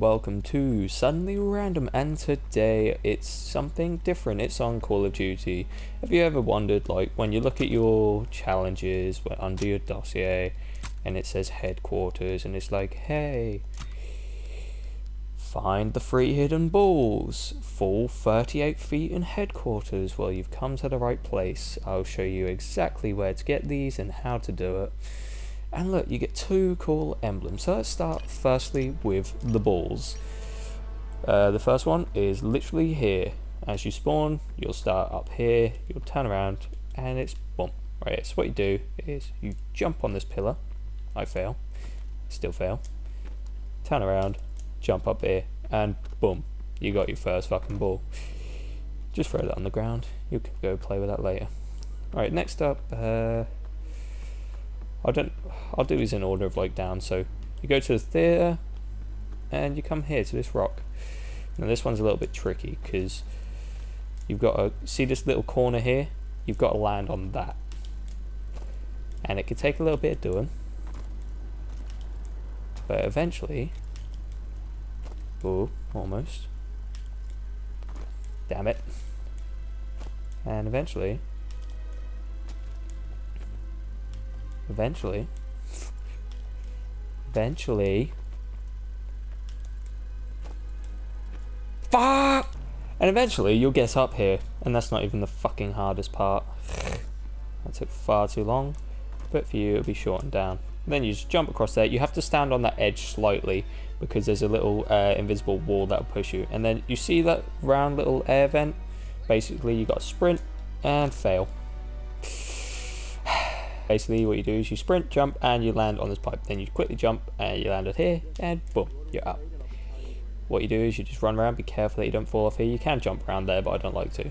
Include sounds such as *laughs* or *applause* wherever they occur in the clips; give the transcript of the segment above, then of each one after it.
welcome to Suddenly Random and today it's something different. It's on Call of Duty. Have you ever wondered like when you look at your challenges under your dossier and it says headquarters and it's like hey find the three hidden balls fall 38 feet in headquarters well you've come to the right place I'll show you exactly where to get these and how to do it and look, you get two cool emblems. So let's start firstly with the balls. Uh, the first one is literally here. As you spawn, you'll start up here, you'll turn around, and it's boom. Right, so what you do is you jump on this pillar. I fail. Still fail. Turn around, jump up here, and boom. You got your first fucking ball. Just throw that on the ground. You can go play with that later. Alright, next up, uh, I don't. I'll do these in order of like down. So you go to the theatre, and you come here to this rock. Now this one's a little bit tricky because you've got to see this little corner here. You've got to land on that, and it could take a little bit of doing, but eventually. Oh, almost. Damn it. And eventually, eventually, eventually, fuck, and eventually you'll get up here, and that's not even the fucking hardest part. That took far too long, but for you it'll be shortened down. Then you just jump across there. You have to stand on that edge slightly because there's a little uh, invisible wall that'll push you. And then you see that round little air vent. Basically, you got to sprint and fail. Basically what you do is you sprint, jump, and you land on this pipe. Then you quickly jump, and you land it here, and boom, you're up. What you do is you just run around, be careful that you don't fall off here. You can jump around there, but I don't like to.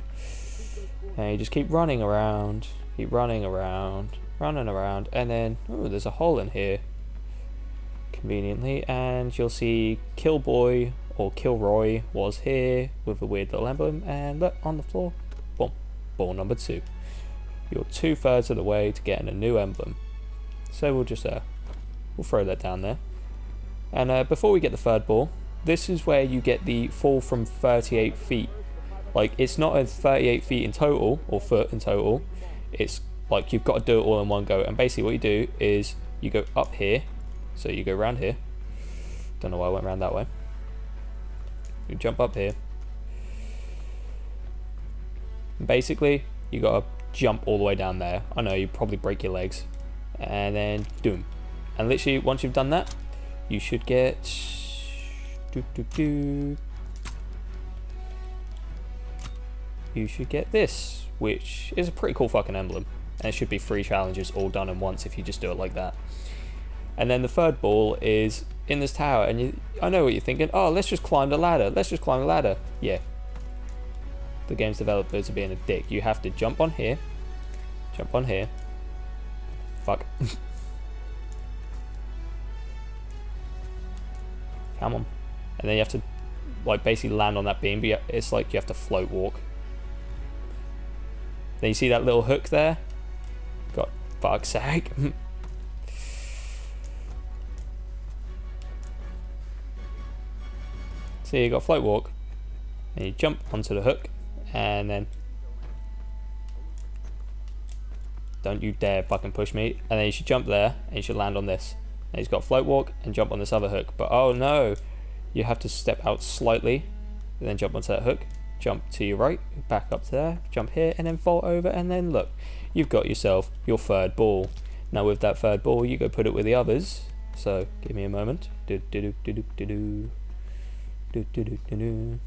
And you just keep running around, keep running around, running around, and then, oh, there's a hole in here, conveniently, and you'll see Killboy or Kilroy was here with a weird little emblem, and look, on the floor, boom, ball number two. You're two thirds of the way to getting a new emblem. So we'll just uh, we'll throw that down there. And uh, before we get the third ball, this is where you get the fall from 38 feet. Like it's not a 38 feet in total or foot in total. It's like you've got to do it all in one go. And basically what you do is you go up here. So you go around here. Don't know why I went around that way. You jump up here. basically, you got to jump all the way down there. I know you probably break your legs. And then doom. And literally once you've done that, you should get doo, doo, doo. you should get this, which is a pretty cool fucking emblem. And it should be three challenges all done in once if you just do it like that. And then the third ball is in this tower, and you, I know what you're thinking. Oh, let's just climb the ladder. Let's just climb the ladder. Yeah, the game's developers are being a dick. You have to jump on here, jump on here. Fuck. *laughs* Come on. And then you have to, like, basically land on that beam, but it's like you have to float walk. Then you see that little hook there? God, fuck's sake. *laughs* See, you got float walk, and you jump onto the hook, and then don't you dare fucking push me. And then you should jump there and you should land on this. And he's got float walk and jump on this other hook. But oh no. You have to step out slightly and then jump onto that hook. Jump to your right back up to there jump here and then fall over. And then look you've got yourself your third ball. Now with that third ball you go put it with the others. So give me a moment. Do do do do do do. Do do do do do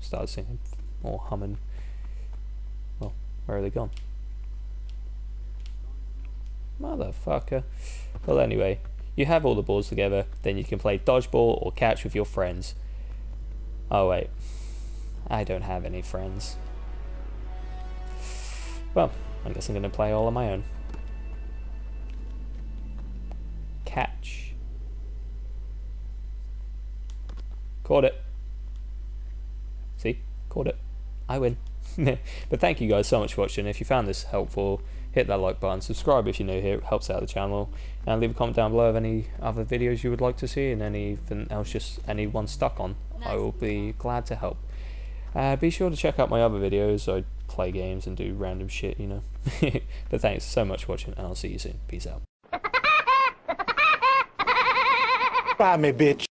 started singing or humming. Well, where are they gone? Motherfucker. Well, anyway, you have all the balls together, then you can play dodgeball or catch with your friends. Oh, wait. I don't have any friends. Well, I guess I'm going to play all on my own. Catch. Caught it. See? Caught it. I win. *laughs* but thank you guys so much for watching. If you found this helpful, hit that like button, subscribe if you're new here, it helps out the channel, and leave a comment down below of any other videos you would like to see and anything else just anyone stuck on. I will be glad to help. Uh, be sure to check out my other videos. I play games and do random shit, you know. *laughs* but thanks so much for watching, and I'll see you soon. Peace out. Buy me, bitch.